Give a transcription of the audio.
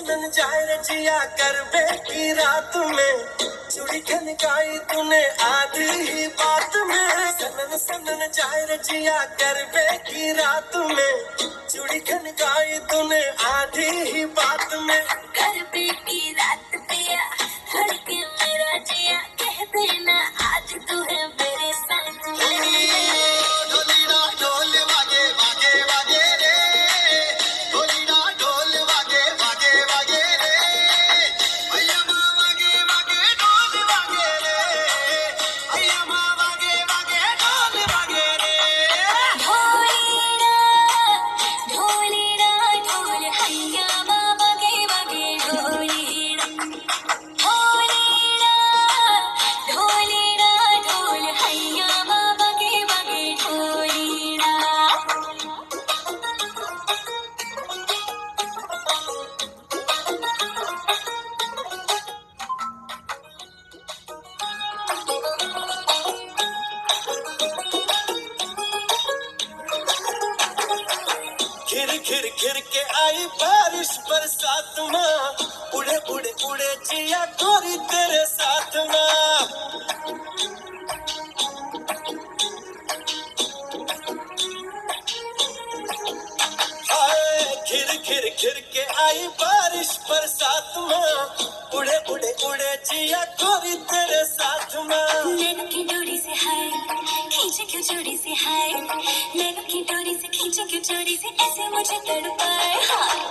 सनन जाए जिया करबे की रात में। चूड़ी खनकाई तूने आधी ही बात में। सनन सनन जाए जिया करबे की रात में। चूड़ी खनकाई तूने आधी ही बात में। कर खिर खिर खिर के आई बारिश बरसात माँ उड़े उड़े उड़े जिया गोरी तेरे साथ माँ खिर के आई बारिश बरसात माँ उड़े उड़े उड़े जिया गोरी तेरे हाय नैनों की डोरी से खींचो क्यों चोरी से ऐसे मुझे तड़पाए? हाय